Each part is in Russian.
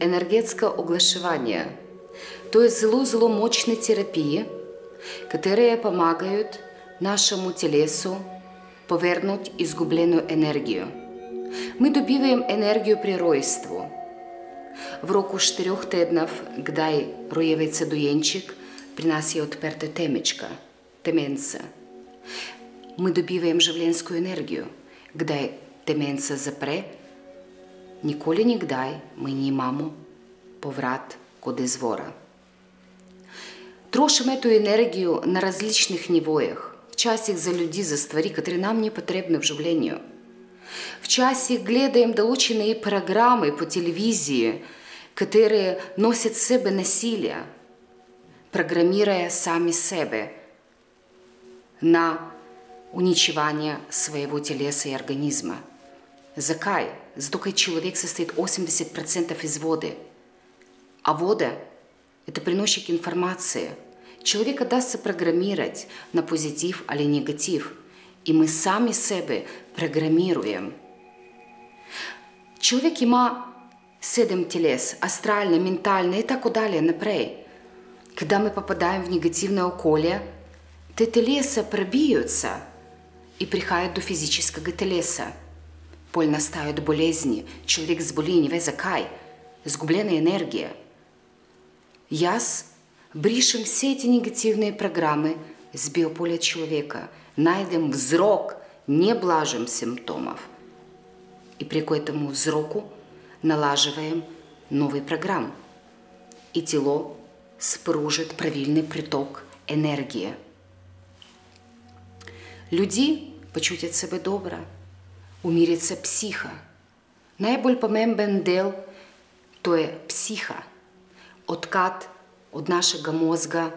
energetsko oglaševanje. To je zelo, zelo močne terapije, katere pomagajo našemu telesu povrnuti izgubljeno energijo. Mi dobivamo energijo pri rojstvu. V roku štirih tednov, kdaj rojevac dojenček, pri nas je odprta temečka, temence. Mi dobivamo življenjsko energijo, kdaj temence zapre, ніколи нігдай ми не мамо поврат коди звора. Трошим эту энергию на различных нивоях, в часах за людей, за створи, которые нам не потребны в живлению. В часе гледаем доученные программы по телевизии, которые носят себе насилие, программируя сами себе на уничевание своего телеса и организма. Закай, Затокай человек состоит 80% из воды. А вода – это приносчик информации. Человека дастся программировать на позитив или негатив. И мы сами себе программируем. Человек има седем телес – астральное, ментальное и так далее, напрей. Когда мы попадаем в негативное околе, те телеса пробьются и приходят до физического телеса. Настают болезни, человек с боли не ве закай, сгубленная энергия. Яс бришем все эти негативные программы с биополя человека, найдем взрок не блажим симптомов. И при этому взроку налаживаем новый программ. И тело спружит правильный приток энергии. Люди почутят себе добре, умириться психа. Najbolj pomemben del to je psiha, откат от нашего мозга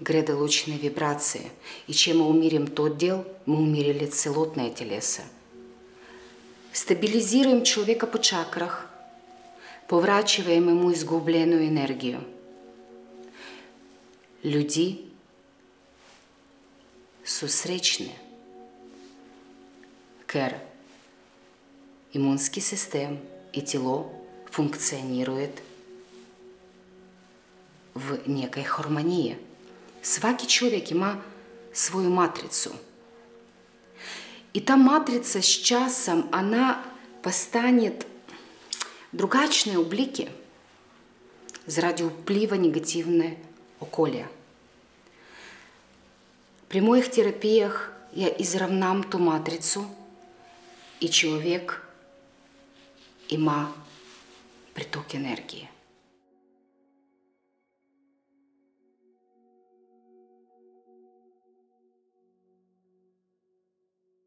гре дoločene вибрации. И чем мы умерим тот дел, мы умерили целотное телеса. Стабилизируем человека по чакрах, поворачиваем ему изгубленную энергию. Люди сусречны. Кер иммунский систем и тело функционирует в некой гармонии. Сваки человек има свою матрицу. И та матрица с часом, она постанет другачные облики заради вплива негативне околия. При моих терапиях я изравнам ту матрицу, и человек – има приток енергії.